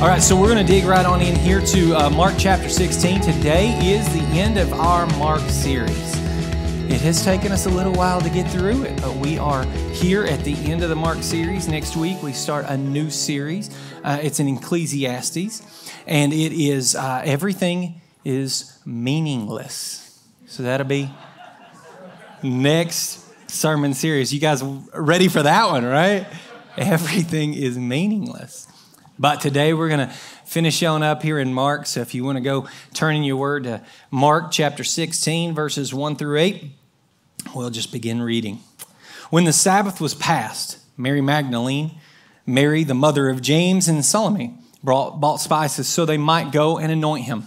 All right, so we're going to dig right on in here to uh, Mark chapter 16. Today is the end of our Mark series. It has taken us a little while to get through it, but we are here at the end of the Mark series. Next week, we start a new series. Uh, it's in Ecclesiastes, and it is uh, everything is meaningless. So that'll be next sermon series. You guys ready for that one, right? Everything is meaningless. But today we're going to finish on up here in Mark. So if you want to go turn in your word to Mark chapter 16, verses 1 through 8, we'll just begin reading. When the Sabbath was past, Mary Magdalene, Mary, the mother of James, and Salome brought, bought spices so they might go and anoint him.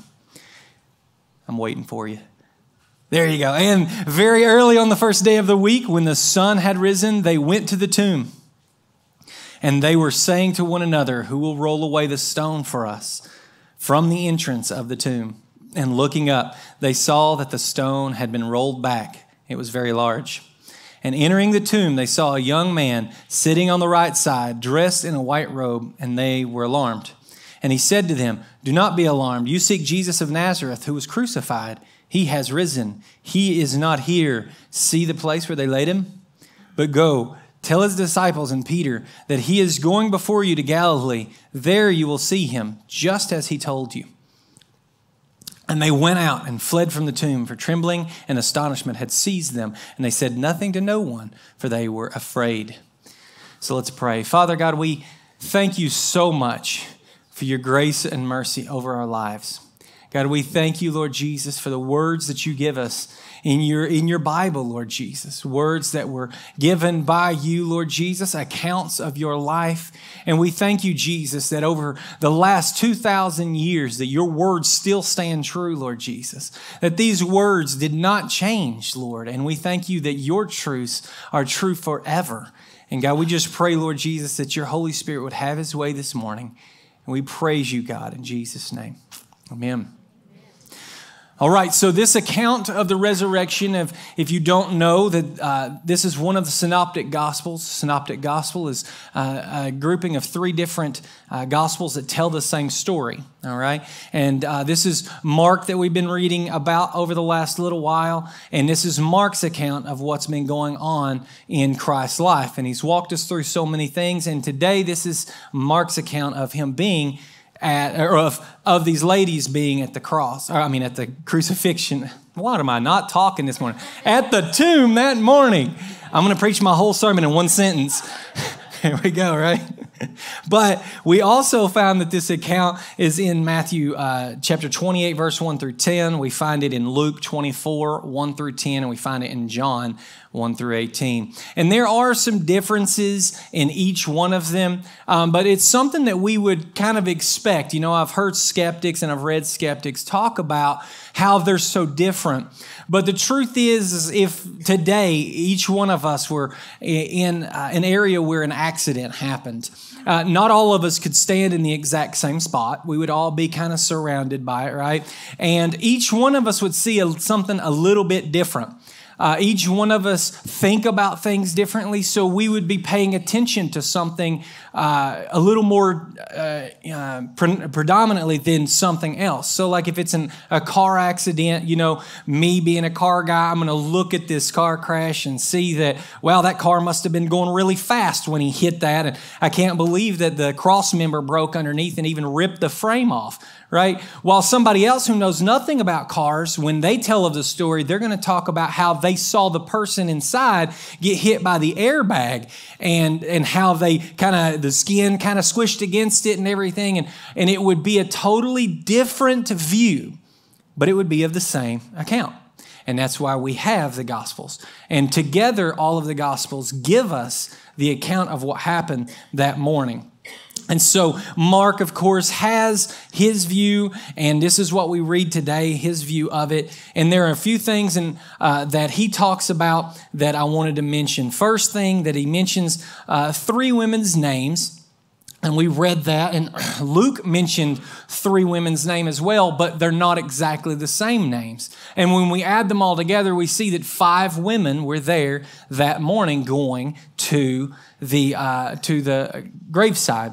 I'm waiting for you. There you go. And very early on the first day of the week, when the sun had risen, they went to the tomb. And they were saying to one another, Who will roll away the stone for us from the entrance of the tomb? And looking up, they saw that the stone had been rolled back. It was very large. And entering the tomb, they saw a young man sitting on the right side, dressed in a white robe, and they were alarmed. And he said to them, Do not be alarmed. You seek Jesus of Nazareth, who was crucified. He has risen. He is not here. See the place where they laid him? But go Tell his disciples and Peter that he is going before you to Galilee. There you will see him, just as he told you. And they went out and fled from the tomb, for trembling and astonishment had seized them. And they said nothing to no one, for they were afraid. So let's pray. Father God, we thank you so much for your grace and mercy over our lives. God, we thank you, Lord Jesus, for the words that you give us in your, in your Bible, Lord Jesus. Words that were given by you, Lord Jesus, accounts of your life. And we thank you, Jesus, that over the last 2,000 years that your words still stand true, Lord Jesus. That these words did not change, Lord. And we thank you that your truths are true forever. And God, we just pray, Lord Jesus, that your Holy Spirit would have his way this morning. And we praise you, God, in Jesus' name. Amen. All right, so this account of the resurrection, if, if you don't know that uh, this is one of the synoptic gospels, synoptic gospel is uh, a grouping of three different uh, gospels that tell the same story. All right, and uh, this is Mark that we've been reading about over the last little while, and this is Mark's account of what's been going on in Christ's life. And he's walked us through so many things, and today this is Mark's account of him being at, or of, of these ladies being at the cross, or I mean, at the crucifixion. What am I not talking this morning? At the tomb that morning. I'm going to preach my whole sermon in one sentence. Here we go, right? but we also found that this account is in Matthew uh, chapter 28, verse 1 through 10. We find it in Luke 24, 1 through 10, and we find it in John 1 through 18. And there are some differences in each one of them, um, but it's something that we would kind of expect. You know, I've heard skeptics and I've read skeptics talk about how they're so different. But the truth is, if today each one of us were in uh, an area where an accident happened, uh, not all of us could stand in the exact same spot. We would all be kind of surrounded by it, right? And each one of us would see a, something a little bit different. Uh, each one of us think about things differently, so we would be paying attention to something uh, a little more uh, uh, pre- predominantly than something else. So, like if it's an, a car accident, you know, me being a car guy, I'm going to look at this car crash and see that, wow, that car must have been going really fast when he hit that. And I can't believe that the cross member broke underneath and even ripped the frame off, right? While somebody else who knows nothing about cars, when they tell of the story, they're going to talk about how they saw the person inside get hit by the airbag and, and how they kind of, the skin kind of squished against it and everything. And, and it would be a totally different view, but it would be of the same account. And that's why we have the Gospels. And together, all of the Gospels give us the account of what happened that morning. And so, Mark, of course, has his view, and this is what we read today, his view of it. And there are a few things in, uh, that he talks about that I wanted to mention. First thing that he mentions uh, three women's names. And we read that, and Luke mentioned three women's name as well, but they're not exactly the same names. And when we add them all together, we see that five women were there that morning going to the uh, to the graveside.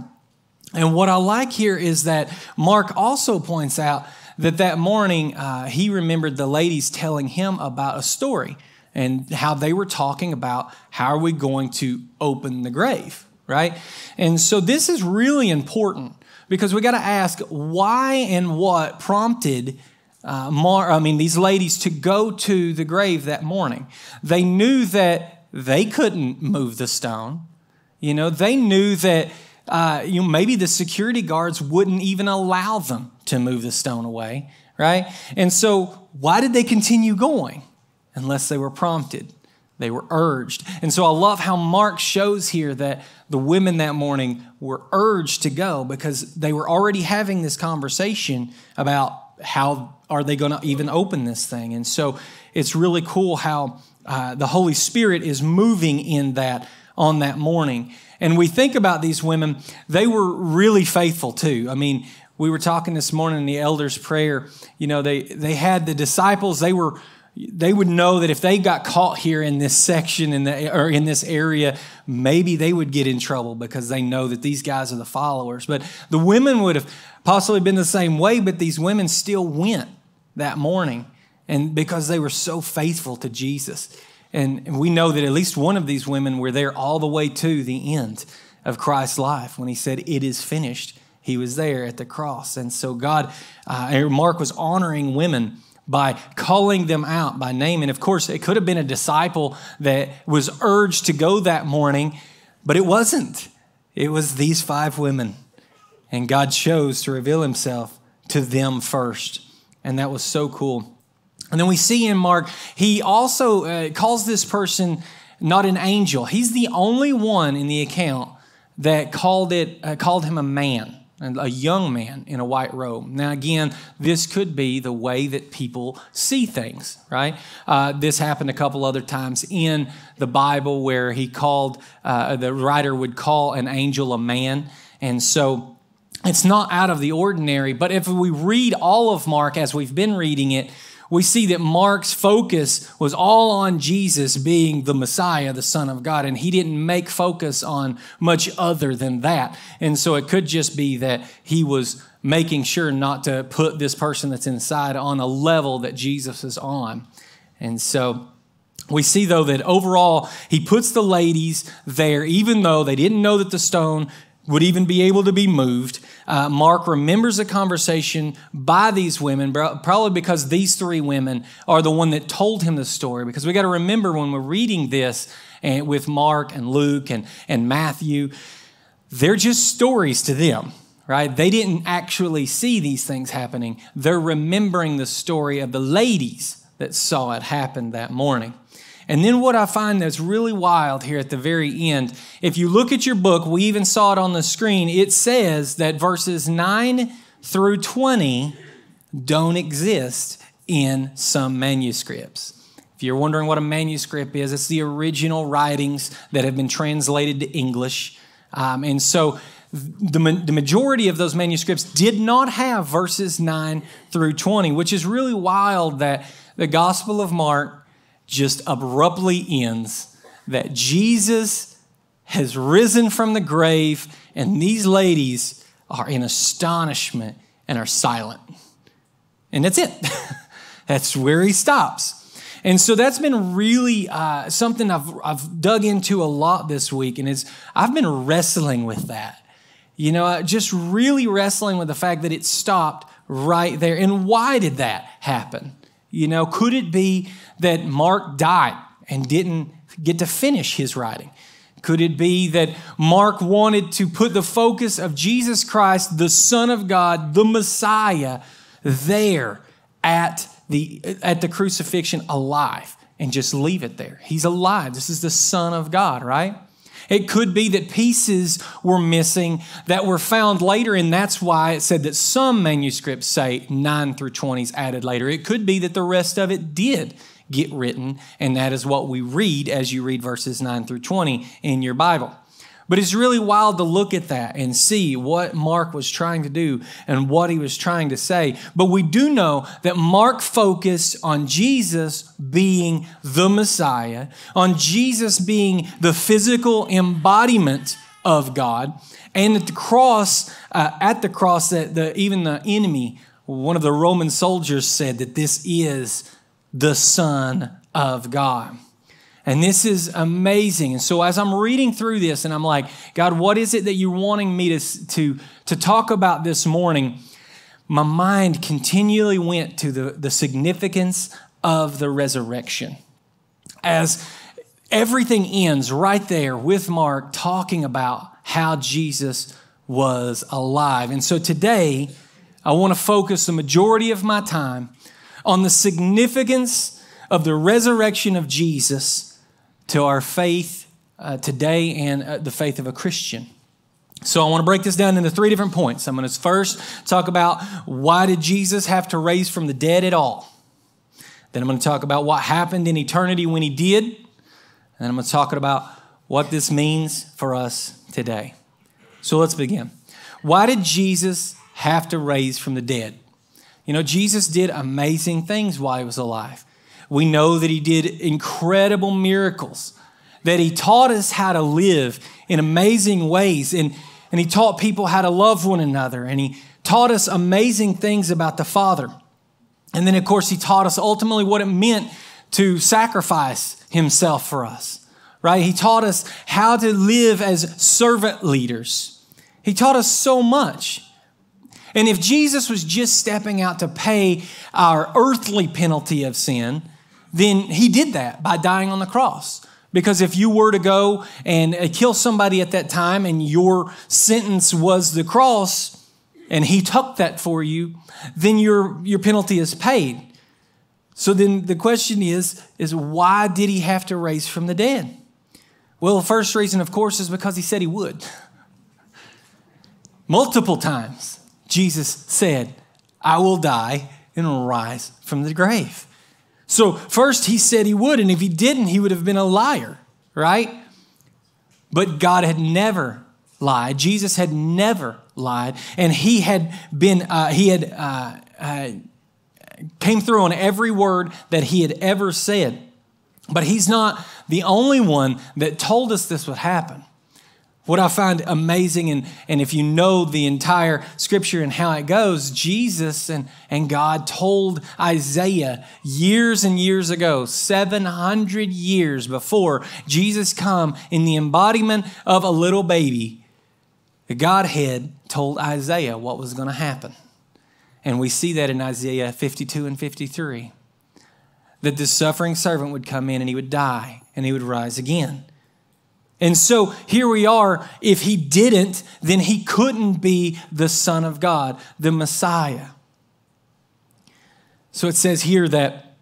And what I like here is that Mark also points out that that morning uh, he remembered the ladies telling him about a story and how they were talking about how are we going to open the grave, right? And so this is really important because we got to ask why and what prompted uh, Mar- I mean these ladies to go to the grave that morning. They knew that they couldn't move the stone. You know, they knew that uh, you know, maybe the security guards wouldn't even allow them to move the stone away, right? And so, why did they continue going? Unless they were prompted, they were urged. And so, I love how Mark shows here that the women that morning were urged to go because they were already having this conversation about how are they going to even open this thing. And so, it's really cool how uh, the Holy Spirit is moving in that on that morning. And we think about these women, they were really faithful too. I mean, we were talking this morning in the elders' prayer. You know, they, they had the disciples, they were they would know that if they got caught here in this section in the, or in this area, maybe they would get in trouble because they know that these guys are the followers. But the women would have possibly been the same way, but these women still went that morning and because they were so faithful to Jesus. And we know that at least one of these women were there all the way to the end of Christ's life when he said, It is finished. He was there at the cross. And so God, uh, Mark was honoring women by calling them out by name. And of course, it could have been a disciple that was urged to go that morning, but it wasn't. It was these five women. And God chose to reveal himself to them first. And that was so cool. And then we see in Mark, he also uh, calls this person not an angel. He's the only one in the account that called it uh, called him a man, a young man in a white robe. Now, again, this could be the way that people see things, right? Uh, this happened a couple other times in the Bible where he called uh, the writer would call an angel a man, and so. It's not out of the ordinary, but if we read all of Mark as we've been reading it, we see that Mark's focus was all on Jesus being the Messiah, the Son of God, and he didn't make focus on much other than that. And so it could just be that he was making sure not to put this person that's inside on a level that Jesus is on. And so we see, though, that overall, he puts the ladies there, even though they didn't know that the stone would even be able to be moved. Uh, Mark remembers the conversation by these women, probably because these three women are the one that told him the story. Because we got to remember when we're reading this and with Mark and Luke and, and Matthew, they're just stories to them, right? They didn't actually see these things happening. They're remembering the story of the ladies that saw it happen that morning. And then what I find that's really wild here at the very end, if you look at your book, we even saw it on the screen, it says that verses 9 through 20 don't exist in some manuscripts. If you're wondering what a manuscript is, it's the original writings that have been translated to English. Um, and so the, the majority of those manuscripts did not have verses 9 through 20, which is really wild that the Gospel of Mark just abruptly ends that Jesus has risen from the grave, and these ladies are in astonishment and are silent. And that's it. that's where he stops. And so that's been really uh, something I've, I've dug into a lot this week, and it's I've been wrestling with that. You know, just really wrestling with the fact that it stopped right there. And why did that happen? You know, could it be that Mark died and didn't get to finish his writing? Could it be that Mark wanted to put the focus of Jesus Christ, the Son of God, the Messiah, there at the, at the crucifixion alive and just leave it there? He's alive. This is the Son of God, right? It could be that pieces were missing that were found later, and that's why it said that some manuscripts say 9 through 20 is added later. It could be that the rest of it did get written, and that is what we read as you read verses 9 through 20 in your Bible. But it's really wild to look at that and see what Mark was trying to do and what he was trying to say. But we do know that Mark focused on Jesus being the Messiah, on Jesus being the physical embodiment of God. And at the cross, uh, at the cross, that the, even the enemy, one of the Roman soldiers said that this is the Son of God. And this is amazing. And so as I'm reading through this and I'm like, God, what is it that you're wanting me to, to, to talk about this morning? My mind continually went to the, the significance of the resurrection. As everything ends right there with Mark talking about how Jesus was alive. And so today, I want to focus the majority of my time on the significance of the resurrection of Jesus to our faith uh, today and uh, the faith of a Christian. So I want to break this down into three different points. I'm going to first talk about why did Jesus have to raise from the dead at all? Then I'm going to talk about what happened in eternity when he did. And then I'm going to talk about what this means for us today. So let's begin. Why did Jesus have to raise from the dead? You know, Jesus did amazing things while he was alive. We know that he did incredible miracles, that he taught us how to live in amazing ways, and, and he taught people how to love one another, and he taught us amazing things about the Father. And then, of course, he taught us ultimately what it meant to sacrifice himself for us, right? He taught us how to live as servant leaders. He taught us so much. And if Jesus was just stepping out to pay our earthly penalty of sin, then he did that by dying on the cross. Because if you were to go and uh, kill somebody at that time and your sentence was the cross, and he took that for you, then your, your penalty is paid. So then the question is, is why did he have to raise from the dead? Well, the first reason, of course, is because he said he would. Multiple times, Jesus said, I will die and rise from the grave. So, first, he said he would, and if he didn't, he would have been a liar, right? But God had never lied. Jesus had never lied, and he had been uh, he had uh, uh, came through on every word that he had ever said. But he's not the only one that told us this would happen. What I find amazing, and, and if you know the entire scripture and how it goes, Jesus and, and God told Isaiah years and years ago, 700 years before Jesus come in the embodiment of a little baby, the Godhead told Isaiah what was going to happen. And we see that in Isaiah 52 and 53 that the suffering servant would come in and he would die and he would rise again. And so here we are. If he didn't, then he couldn't be the Son of God, the Messiah. So it says here that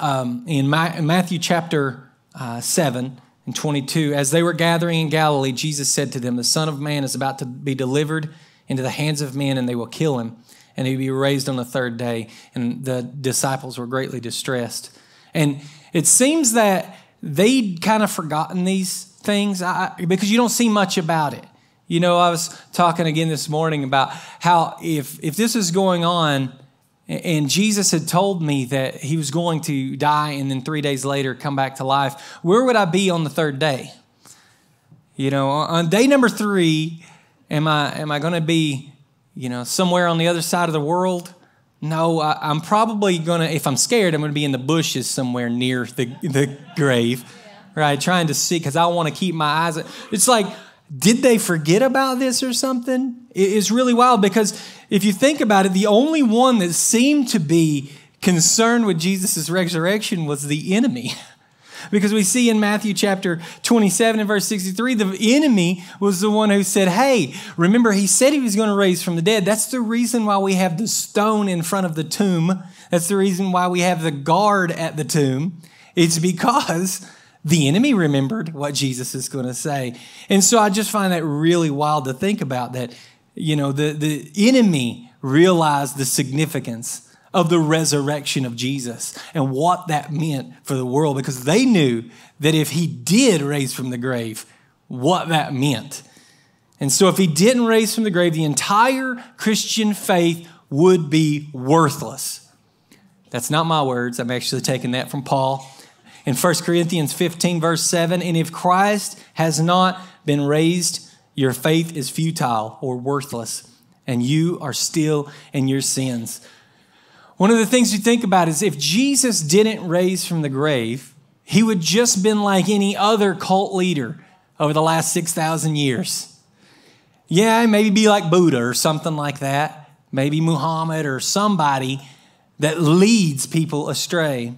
um, in, Matthew chapter uh, 7, and 22, as they were gathering in Galilee, Jesus said to them, The Son of Man is about to be delivered into the hands of men, and they will kill him, and he will be raised on the third day. And the disciples were greatly distressed. And it seems that they'd kind of forgotten these things I, because you don't see much about it. You know, I was talking again this morning about how if, if this is going on, and Jesus had told me that he was going to die and then three days later come back to life. Where would I be on the third day? You know, on day number three, am I am I going to be, you know, somewhere on the other side of the world? No, I, am probably going to. If I'm scared, I'm going to be in the bushes somewhere near the the grave, right? Trying to see because I want to keep my eyes. It's like, did they forget about this or something? It's really wild because if you think about it, the only one that seemed to be concerned with Jesus' resurrection was the enemy. Because we see in Matthew chapter 27 and verse 63, the enemy was the one who said, Hey, remember, he said he was going to raise from the dead. That's the reason why we have the stone in front of the tomb. That's the reason why we have the guard at the tomb. It's because the enemy remembered what Jesus is going to say. And so I just find that really wild to think about that you know, the, the enemy realized the significance of the resurrection of Jesus and what that meant for the world because they knew that if he did raise from the grave, what that meant. And so, if he didn't raise from the grave, the entire Christian faith would be worthless. That's not my words. I'm actually taking that from Paul in 1 Corinthians 15, verse 7. And if Christ has not been raised, your faith is futile or worthless, and you are still in your sins. One of the things you think about is if Jesus didn't raise from the grave, he would just been like any other cult leader over the last 6,000 years. Yeah, maybe be like Buddha or something like that, maybe Muhammad or somebody that leads people astray.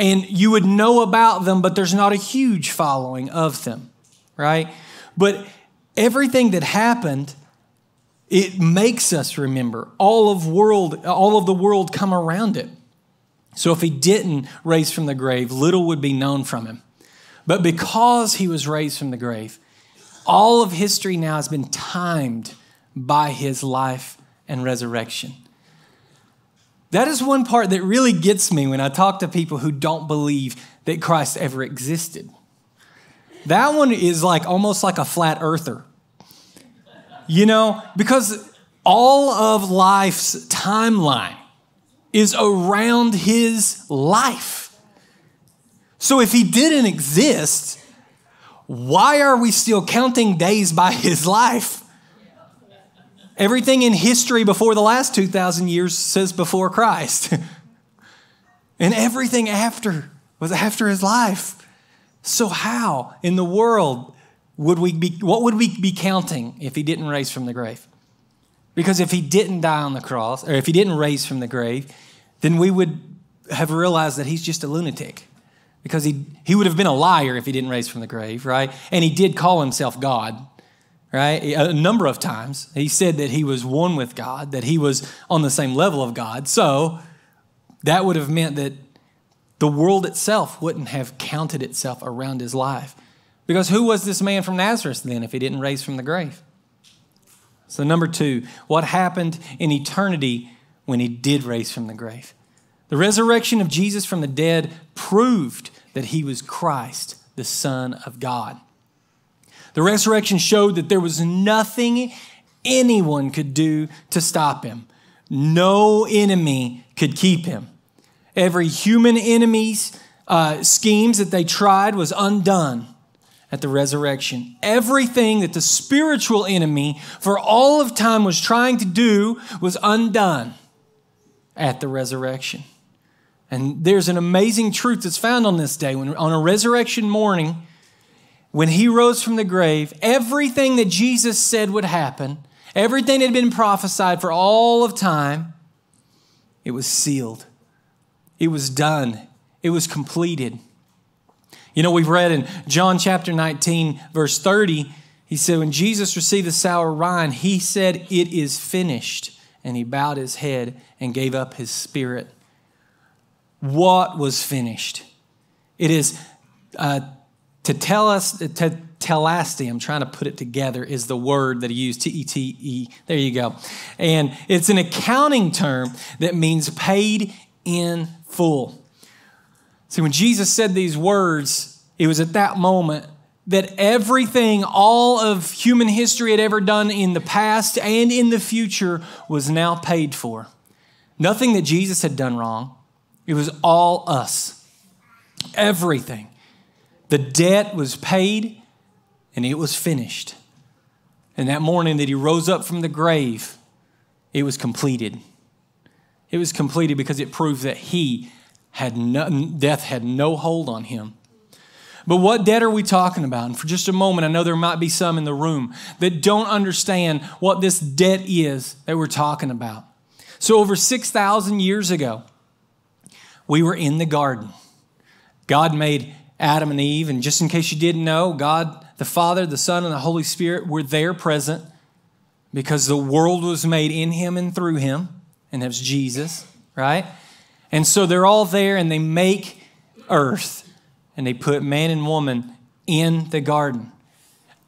And you would know about them, but there's not a huge following of them, right? But everything that happened it makes us remember all of world all of the world come around it. So if he didn't raise from the grave little would be known from him. But because he was raised from the grave all of history now has been timed by his life and resurrection that is one part that really gets me when i talk to people who don't believe that christ ever existed that one is like almost like a flat earther you know, because all of life's timeline is around his life. So if he didn't exist, why are we still counting days by his life? Everything in history before the last 2,000 years says before Christ. and everything after was after his life. So, how in the world would we be, what would we be counting if he didn't raise from the grave? Because if he didn't die on the cross, or if he didn't raise from the grave, then we would have realized that he's just a lunatic. Because he, he would have been a liar if he didn't raise from the grave, right? And he did call himself God, right? A number of times. He said that he was one with God, that he was on the same level of God. So that would have meant that the world itself wouldn't have counted itself around his life. Because who was this man from Nazareth then if he didn't raise from the grave? So, number two, what happened in eternity when he did raise from the grave? The resurrection of Jesus from the dead proved that he was Christ, the Son of God. The resurrection showed that there was nothing anyone could do to stop him. No enemy could keep him. Every human enemy's uh, schemes that they tried was undone at the resurrection. Everything that the spiritual enemy for all of time was trying to do was undone at the resurrection. And there's an amazing truth that's found on this day. When, on a resurrection morning, when he rose from the grave, everything that Jesus said would happen, everything that had been prophesied for all of time, it was sealed. It was done. It was completed. You know, we've read in John chapter 19, verse 30, he said, When Jesus received the sour wine, he said, It is finished. And he bowed his head and gave up his spirit. What was finished? It is uh, to tell us, to telasti, I'm trying to put it together, is the word that he used, T E T E. There you go. And it's an accounting term that means paid in full. See, when Jesus said these words, it was at that moment that everything all of human history had ever done in the past and in the future was now paid for. Nothing that Jesus had done wrong. It was all us. Everything. The debt was paid and it was finished. And that morning that he rose up from the grave, it was completed. It was completed because it proved that he had no, death had no hold on him. But what debt are we talking about? And for just a moment, I know there might be some in the room that don't understand what this debt is that we're talking about. So, over 6,000 years ago, we were in the garden. God made Adam and Eve, and just in case you didn't know, God, the Father, the Son, and the Holy Spirit were there present because the world was made in Him and through Him, and that's Jesus, right? And so they're all there and they make earth and they put man and woman in the garden.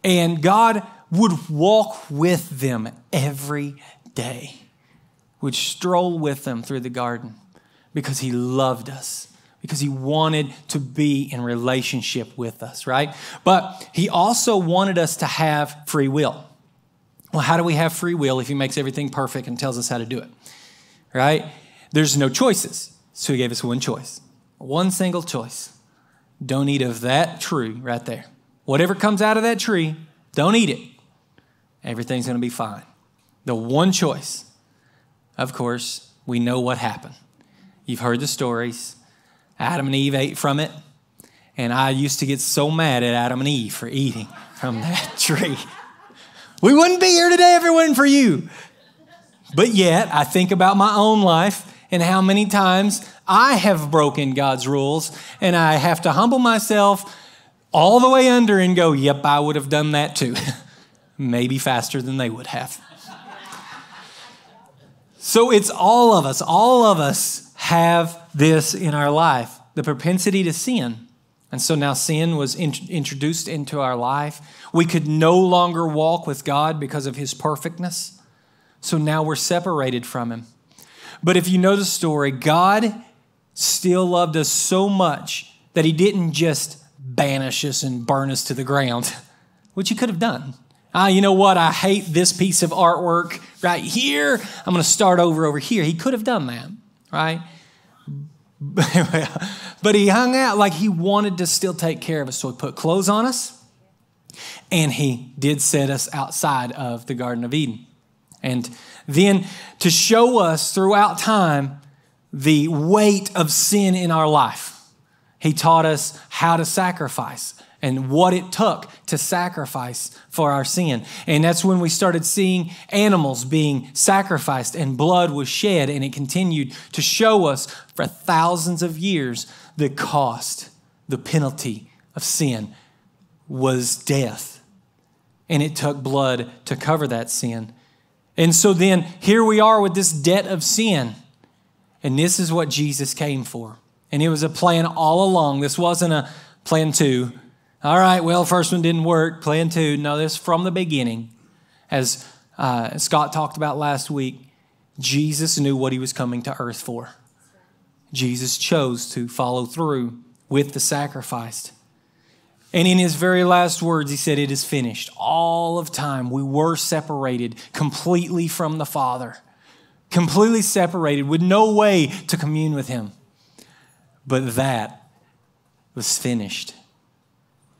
And God would walk with them every day, would stroll with them through the garden because he loved us, because he wanted to be in relationship with us, right? But he also wanted us to have free will. Well, how do we have free will if he makes everything perfect and tells us how to do it? Right? There's no choices. So he gave us one choice, one single choice. Don't eat of that tree right there. whatever comes out of that tree, don't eat it. Everything's going to be fine. The one choice, of course, we know what happened. You've heard the stories. Adam and Eve ate from it. And I used to get so mad at Adam and Eve for eating from that tree. We wouldn't be here today if it wasn't for you. But yet, I think about my own life and how many times I have broken God's rules, and I have to humble myself all the way under and go, Yep, I would have done that too. Maybe faster than they would have. so it's all of us, all of us have this in our life the propensity to sin. And so now sin was in, introduced into our life. We could no longer walk with God because of his perfectness. So now we're separated from him. But if you know the story, God still loved us so much that he didn't just banish us and burn us to the ground, which he could have done. Ah, you know what? I hate this piece of artwork right here. I'm going to start over over here. He could have done that, right? but he hung out like he wanted to still take care of us. So he put clothes on us and he did set us outside of the Garden of Eden. And then to show us throughout time the weight of sin in our life, he taught us how to sacrifice and what it took to sacrifice for our sin. And that's when we started seeing animals being sacrificed and blood was shed, and it continued to show us for thousands of years the cost, the penalty of sin was death. And it took blood to cover that sin. And so then here we are with this debt of sin. And this is what Jesus came for. And it was a plan all along. This wasn't a plan two. All right, well, first one didn't work. Plan two. No, this from the beginning. As uh, Scott talked about last week, Jesus knew what he was coming to earth for. Jesus chose to follow through with the sacrifice. And in his very last words, he said, It is finished. All of time, we were separated completely from the Father, completely separated with no way to commune with him. But that was finished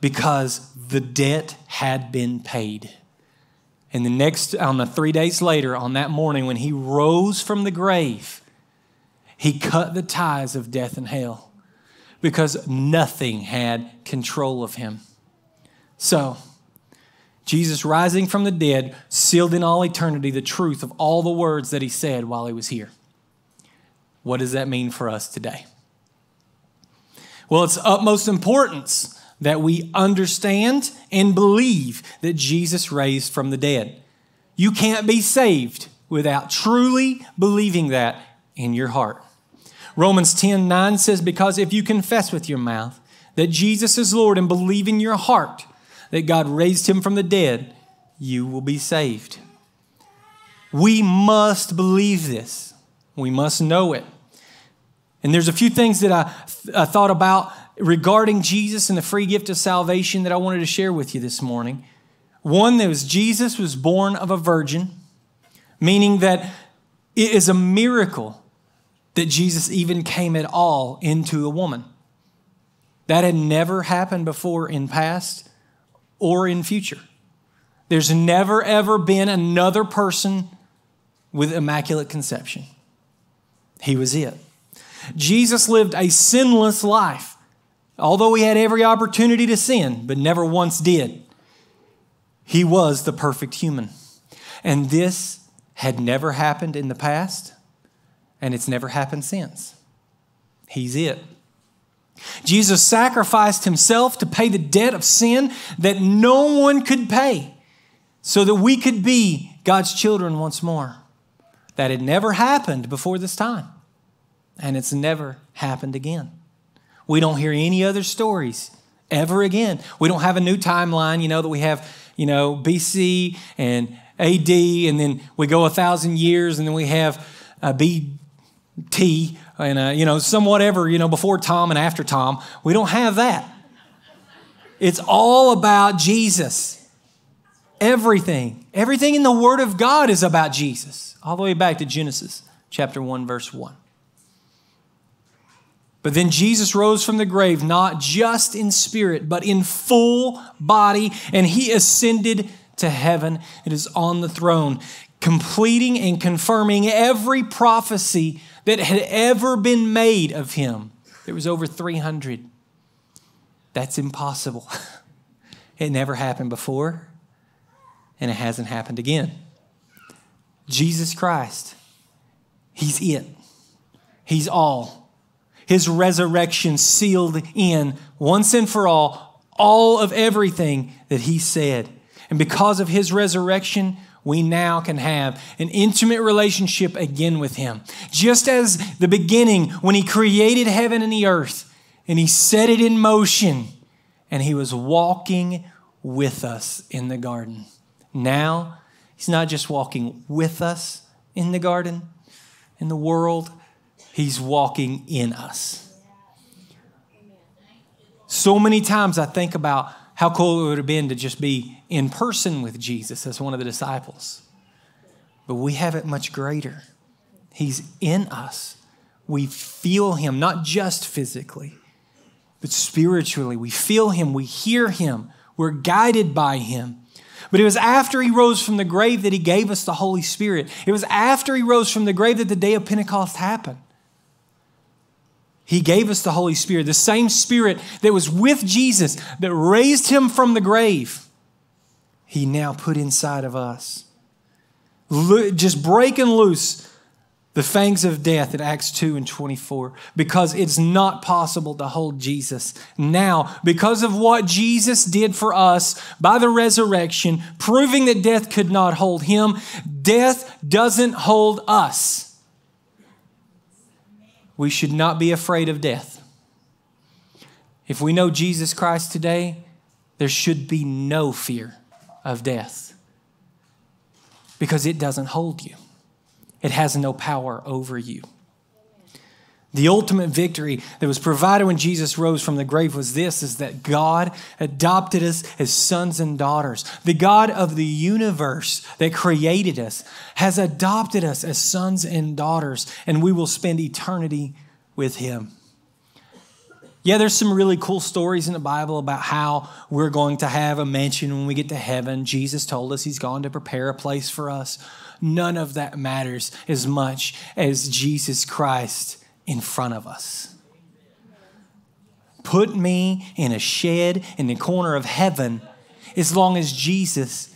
because the debt had been paid. And the next, on the three days later, on that morning when he rose from the grave, he cut the ties of death and hell because nothing had control of him. So, Jesus rising from the dead sealed in all eternity the truth of all the words that he said while he was here. What does that mean for us today? Well, it's utmost importance that we understand and believe that Jesus raised from the dead. You can't be saved without truly believing that in your heart. Romans 10 9 says, Because if you confess with your mouth that Jesus is Lord and believe in your heart that God raised him from the dead, you will be saved. We must believe this. We must know it. And there's a few things that I, I thought about regarding Jesus and the free gift of salvation that I wanted to share with you this morning. One, that was Jesus was born of a virgin, meaning that it is a miracle that Jesus even came at all into a woman. That had never happened before in past or in future. There's never ever been another person with immaculate conception. He was it. Jesus lived a sinless life, although he had every opportunity to sin, but never once did. He was the perfect human. And this had never happened in the past, and it's never happened since. He's it. Jesus sacrificed himself to pay the debt of sin that no one could pay so that we could be God's children once more. That had never happened before this time and it's never happened again. We don't hear any other stories ever again. We don't have a new timeline, you know, that we have, you know, BC and AD, and then we go a thousand years, and then we have uh, a BT, and, a, you know, some whatever, you know, before Tom and after Tom. We don't have that. It's all about Jesus. Everything. Everything in the Word of God is about Jesus. All the way back to Genesis chapter 1, verse 1. But then Jesus rose from the grave, not just in spirit, but in full body, and he ascended to heaven. It is on the throne, completing and confirming every prophecy that had ever been made of him. There was over 300. That's impossible. It never happened before, and it hasn't happened again. Jesus Christ, He's it, He's all. His resurrection sealed in once and for all all of everything that He said. And because of His resurrection, we now can have an intimate relationship again with Him. Just as the beginning, when He created heaven and the earth and He set it in motion, and He was walking with us in the garden. Now, He's not just walking with us in the garden, in the world, He's walking in us. So many times I think about how cool it would have been to just be in person with Jesus as one of the disciples. But we have it much greater. He's in us. We feel Him, not just physically, but spiritually. We feel Him, we hear Him, we're guided by Him. But it was after He rose from the grave that He gave us the Holy Spirit. It was after He rose from the grave that the day of Pentecost happened. He gave us the Holy Spirit, the same Spirit that was with Jesus, that raised Him from the grave. He now put inside of us. Just breaking loose the fangs of death in Acts 2 and 24 because it's not possible to hold Jesus. Now, because of what Jesus did for us by the resurrection, proving that death could not hold him, death doesn't hold us. We should not be afraid of death. If we know Jesus Christ today, there should be no fear of death because it doesn't hold you it has no power over you. The ultimate victory that was provided when Jesus rose from the grave was this is that God adopted us as sons and daughters. The God of the universe that created us has adopted us as sons and daughters, and we will spend eternity with him. Yeah, there's some really cool stories in the Bible about how we're going to have a mansion when we get to heaven. Jesus told us he's gone to prepare a place for us none of that matters as much as Jesus Christ in front of us. Put me in a shed in the corner of heaven as long as Jesus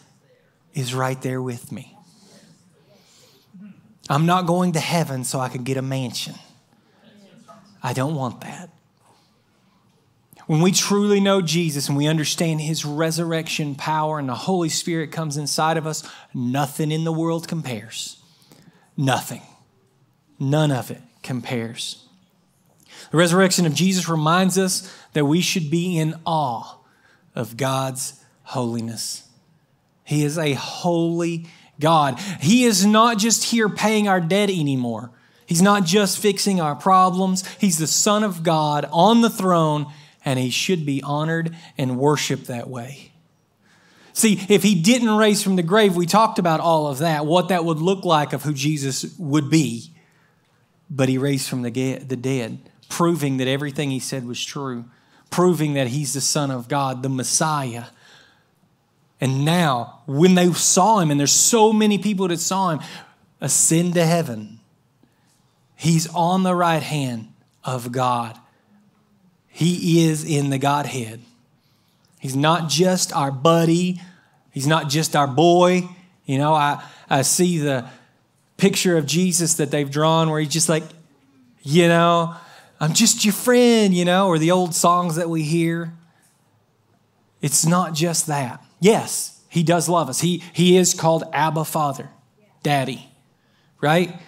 is right there with me. I'm not going to heaven so I can get a mansion. I don't want that. When we truly know Jesus and we understand his resurrection power and the Holy Spirit comes inside of us, nothing in the world compares. Nothing. None of it compares. The resurrection of Jesus reminds us that we should be in awe of God's holiness. He is a holy God. He is not just here paying our debt anymore. He's not just fixing our problems. He's the Son of God on the throne and he should be honored and worshiped that way. See, if he didn't raise from the grave, we talked about all of that, what that would look like of who Jesus would be. But he raised from the, the dead, proving that everything he said was true, proving that he's the Son of God, the Messiah. And now, when they saw him, and there's so many people that saw him ascend to heaven, he's on the right hand of God he is in the Godhead. He's not just our buddy, He's not just our boy. You know, I, I see the picture of Jesus that they've drawn where he's just like, you know, I'm just your friend, you know, or the old songs that we hear. It's not just that. Yes, he does love us. He, he is called Abba Father, Daddy, right?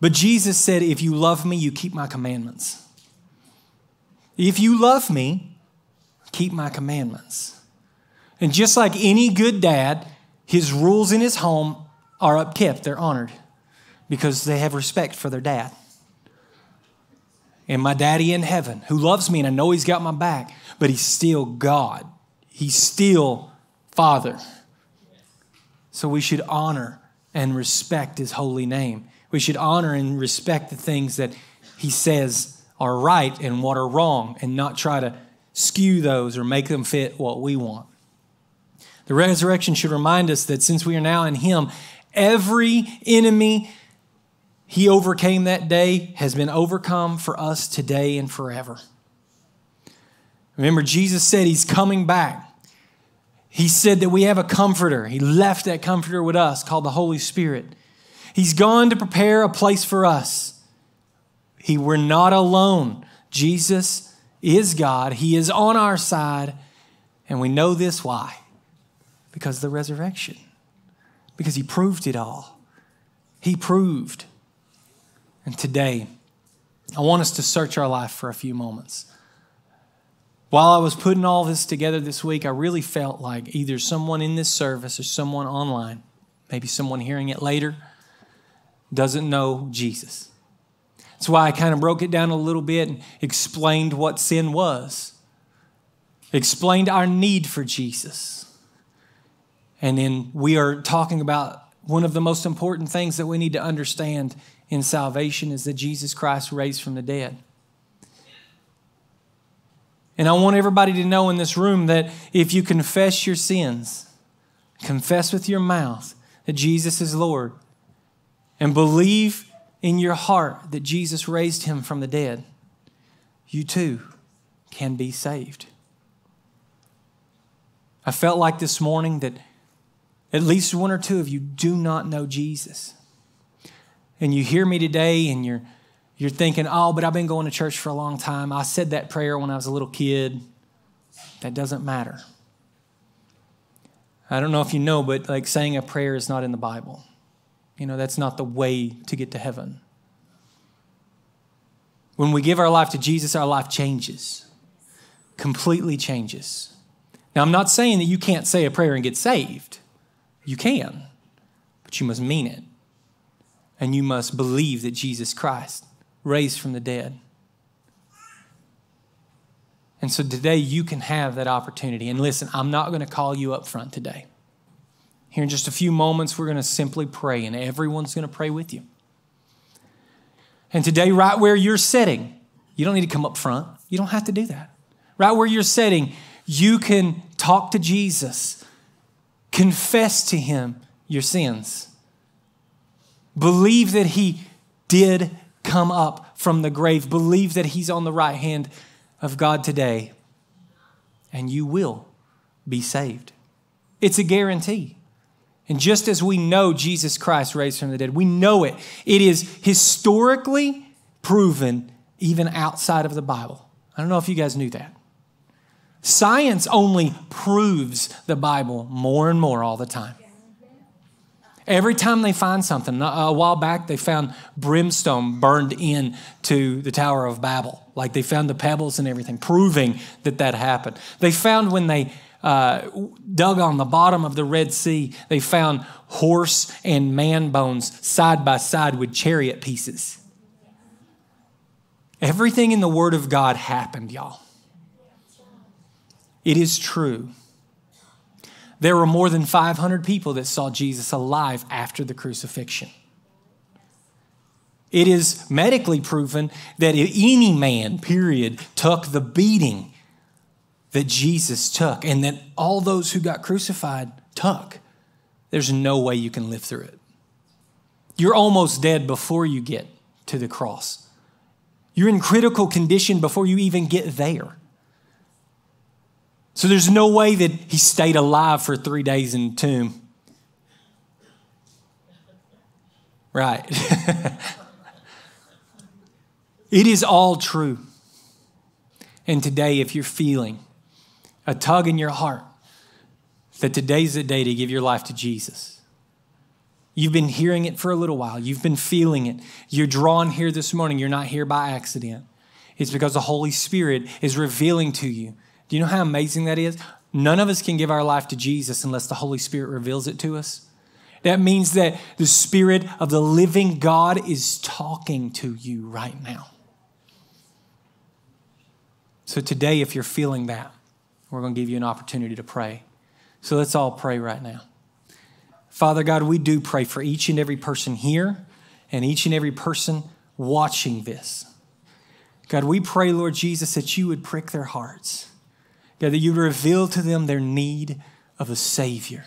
But Jesus said, if you love me, you keep my commandments. If you love me, keep my commandments. And just like any good dad, his rules in his home are upkept, they're honored because they have respect for their dad. And my daddy in heaven, who loves me and I know he's got my back, but he's still God. He's still Father. So we should honor and respect his holy name. We should honor and respect the things that he says are right and what are wrong and not try to skew those or make them fit what we want. The resurrection should remind us that since we are now in Him, every enemy He overcame that day has been overcome for us today and forever. Remember, Jesus said He's coming back. He said that we have a comforter. He left that comforter with us called the Holy Spirit. He's gone to prepare a place for us. He, we're not alone. Jesus is God. He is on our side. And we know this why? Because of the resurrection. Because He proved it all. He proved. And today, I want us to search our life for a few moments. While I was putting all this together this week, I really felt like either someone in this service or someone online, maybe someone hearing it later, doesn't know Jesus. That's why I kind of broke it down a little bit and explained what sin was, explained our need for Jesus. And then we are talking about one of the most important things that we need to understand in salvation is that Jesus Christ raised from the dead. And I want everybody to know in this room that if you confess your sins, confess with your mouth that Jesus is Lord, and believe in your heart that Jesus raised him from the dead, you too can be saved. I felt like this morning that at least one or two of you do not know Jesus. And you hear me today and you're you're thinking, oh, but I've been going to church for a long time. I said that prayer when I was a little kid. That doesn't matter. I don't know if you know, but like saying a prayer is not in the Bible. You know, that's not the way to get to heaven. When we give our life to Jesus, our life changes, completely changes. Now, I'm not saying that you can't say a prayer and get saved. You can, but you must mean it. And you must believe that Jesus Christ raised from the dead. And so today you can have that opportunity. And listen, I'm not going to call you up front today. Here in just a few moments, we're going to simply pray, and everyone's going to pray with you. And today, right where you're sitting, you don't need to come up front. You don't have to do that. Right where you're sitting, you can talk to Jesus, confess to him your sins, believe that he did come up from the grave. Believe that He's on the right hand of God today, and you will be saved. It's a guarantee. And just as we know Jesus Christ raised from the dead, we know it. It is historically proven even outside of the Bible. I don't know if you guys knew that. Science only proves the Bible more and more all the time. Every time they find something, a while back they found brimstone burned in to the Tower of Babel. Like they found the pebbles and everything, proving that that happened. They found when they uh, dug on the bottom of the Red Sea, they found horse and man bones side by side with chariot pieces. Everything in the Word of God happened, y'all. It is true. There were more than 500 people that saw Jesus alive after the crucifixion. It is medically proven that if any man, period, took the beating that Jesus took and that all those who got crucified took, there's no way you can live through it. You're almost dead before you get to the cross. You're in critical condition before you even get there. So there's no way that he stayed alive for three days in the tomb. Right. it is all true. And today, if you're feeling a tug in your heart that today's the day to give your life to Jesus, you've been hearing it for a little while, you've been feeling it, you're drawn here this morning, you're not here by accident. It's because the Holy Spirit is revealing to you do you know how amazing that is? None of us can give our life to Jesus unless the Holy Spirit reveals it to us. That means that the Spirit of the living God is talking to you right now. So, today, if you're feeling that, we're going to give you an opportunity to pray. So, let's all pray right now. Father God, we do pray for each and every person here and each and every person watching this. God, we pray, Lord Jesus, that you would prick their hearts. God, that you reveal to them their need of a Savior.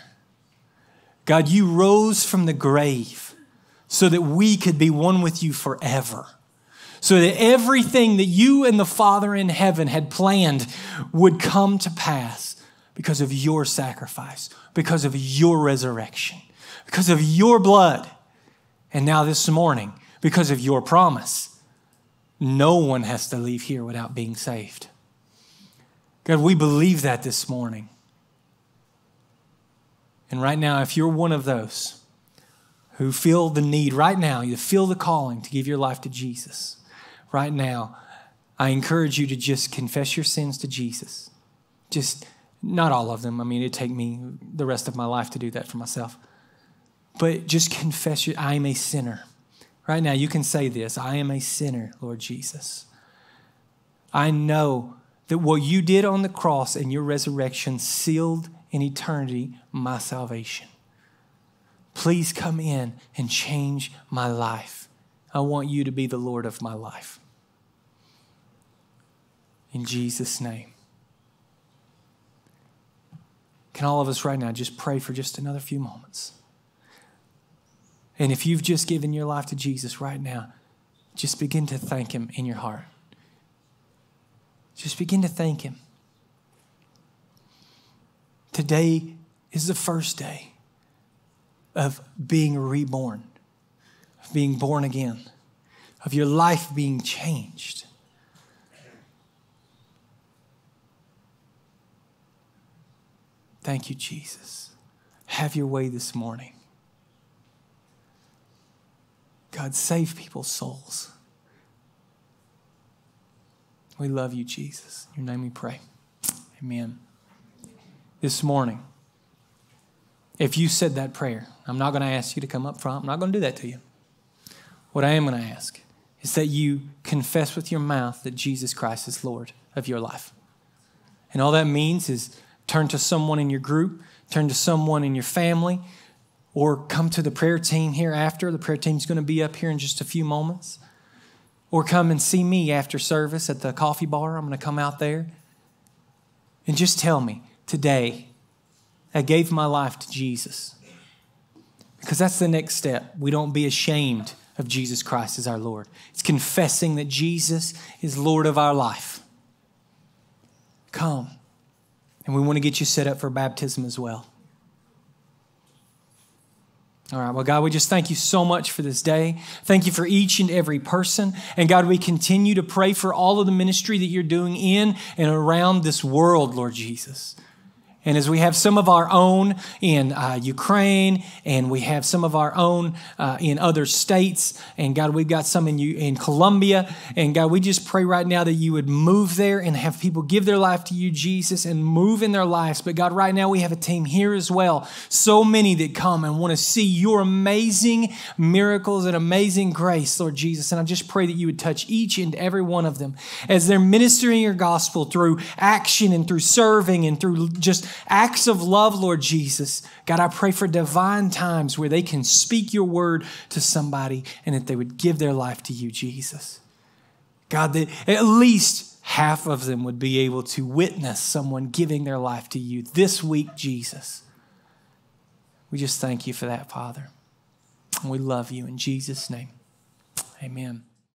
God, you rose from the grave so that we could be one with you forever. So that everything that you and the Father in heaven had planned would come to pass because of your sacrifice, because of your resurrection, because of your blood. And now this morning, because of your promise, no one has to leave here without being saved. God, we believe that this morning. And right now, if you're one of those who feel the need right now, you feel the calling to give your life to Jesus, right now, I encourage you to just confess your sins to Jesus. Just not all of them. I mean, it'd take me the rest of my life to do that for myself. But just confess your, I am a sinner. Right now, you can say this I am a sinner, Lord Jesus. I know that what you did on the cross and your resurrection sealed in eternity my salvation. Please come in and change my life. I want you to be the Lord of my life. In Jesus' name. Can all of us right now just pray for just another few moments? And if you've just given your life to Jesus right now, just begin to thank Him in your heart. Just begin to thank Him. Today is the first day of being reborn, of being born again, of your life being changed. Thank you, Jesus. Have your way this morning. God, save people's souls. We love you, Jesus. In your name we pray. Amen. This morning, if you said that prayer, I'm not going to ask you to come up front. I'm not going to do that to you. What I am going to ask is that you confess with your mouth that Jesus Christ is Lord of your life. And all that means is turn to someone in your group, turn to someone in your family, or come to the prayer team here after. The prayer team's going to be up here in just a few moments. Or come and see me after service at the coffee bar. I'm going to come out there. And just tell me today, I gave my life to Jesus. Because that's the next step. We don't be ashamed of Jesus Christ as our Lord. It's confessing that Jesus is Lord of our life. Come. And we want to get you set up for baptism as well. All right. Well, God, we just thank you so much for this day. Thank you for each and every person. And God, we continue to pray for all of the ministry that you're doing in and around this world, Lord Jesus. And as we have some of our own in uh, Ukraine, and we have some of our own uh, in other states, and God, we've got some in you in Colombia, and God, we just pray right now that you would move there and have people give their life to you, Jesus, and move in their lives. But God, right now we have a team here as well. So many that come and want to see your amazing miracles and amazing grace, Lord Jesus. And I just pray that you would touch each and every one of them as they're ministering your gospel through action and through serving and through just acts of love, Lord Jesus. God, I pray for divine times where they can speak your word to somebody and that they would give their life to you, Jesus. God, that at least half of them would be able to witness someone giving their life to you this week, Jesus. We just thank you for that, Father. And we love you in Jesus' name. Amen.